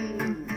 Mm-hmm.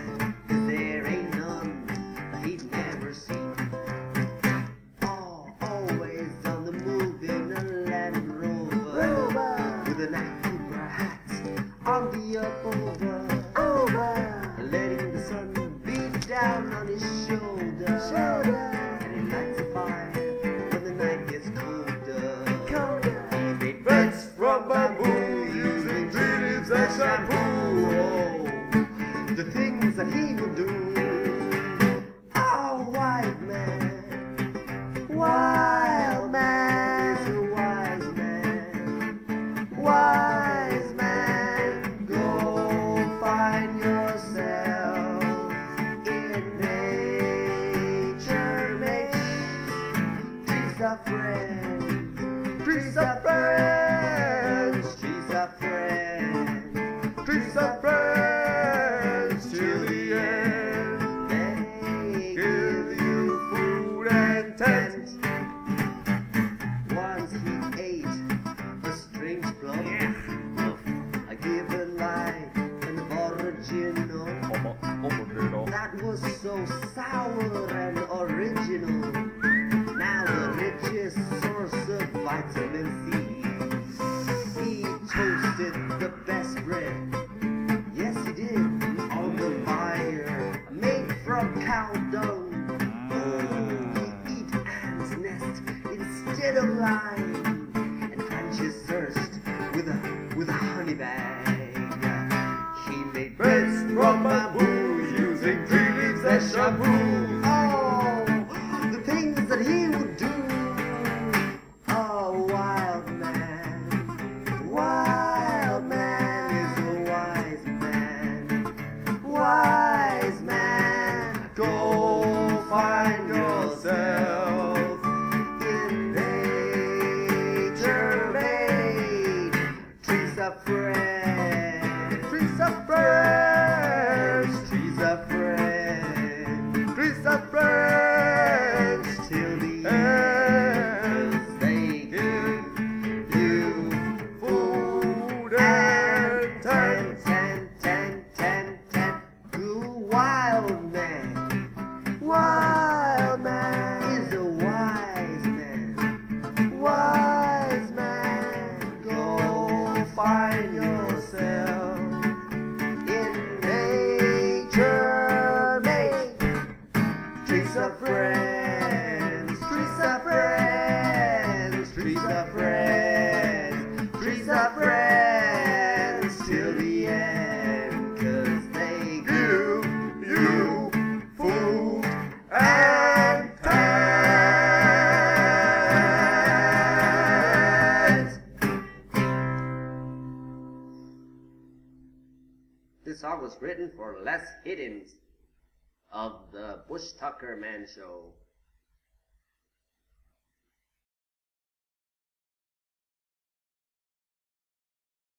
please friends. Trees our friends. And a blind and thirst with a with a honey bag. He made breads from bamboo using tree leaves as shampoo. This song was written for Les Hiddins of the Bush Tucker Man Show.